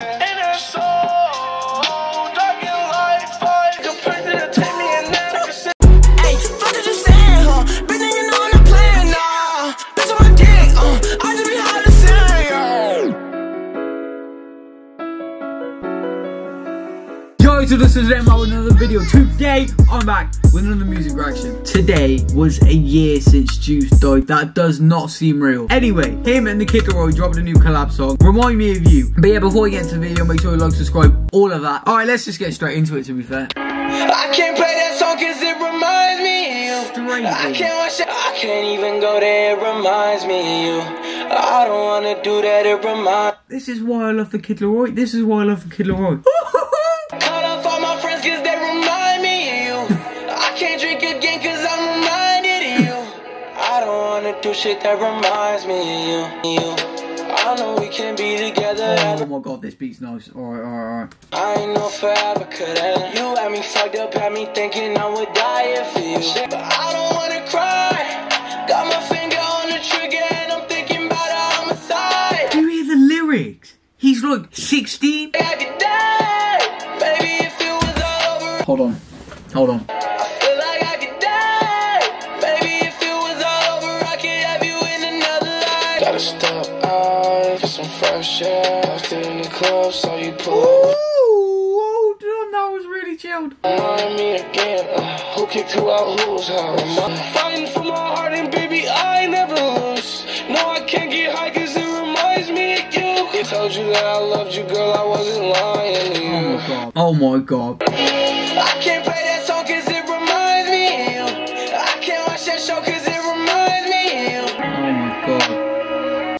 And So this is Emma with another video. Today, I'm back with another music reaction. Today was a year since Juice died. That does not seem real. Anyway, him and the Kid Laroi dropped a new collab song. Remind me of you. But yeah, before we get into the video, make sure you like, subscribe, all of that. Alright, let's just get straight into it, to be fair. I can't play that song cause it reminds me of you. I can't watch it. I can't even go there, it reminds me of you. I don't wanna do that, it reminds This is why I love the Kid Laroi. This is why I love the Kid Laroi. do shit that reminds me of you. you. I know we can be together. Oh my god, this beat's nice. Alright, alright, alright. I ain't no forever could end. You had me fucked up, had me thinking I would die if you. But I don't wanna cry. Got my finger on the trigger and I'm thinking about a homicide. Do you hear the lyrics? He's like 16. I could die, baby, if it was all over. Hold on. Hold on. Gotta step out, get some fresh air. Lost in the club, saw you pull up. Ooh, on, that was really chilled. Remind me again, uh, who kicked who out whose house? I'm fighting for my heart and baby, I never lose. No, I can't get high cause it reminds me of you. I told you that I loved you, girl, I wasn't lying to Oh my god. Oh my god.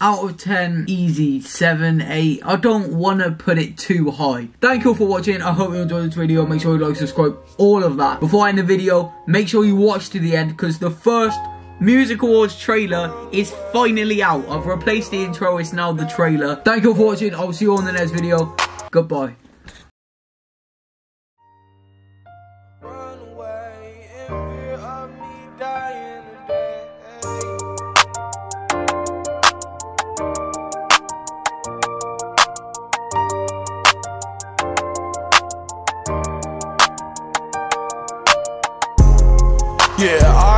Out of 10, easy, 7, 8. I don't want to put it too high. Thank you all for watching. I hope you enjoyed this video. Make sure you like, subscribe, all of that. Before I end the video, make sure you watch to the end because the first Music Awards trailer is finally out. I've replaced the intro, it's now the trailer. Thank you all for watching. I'll see you all in the next video. Goodbye. Yeah,